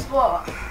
错了。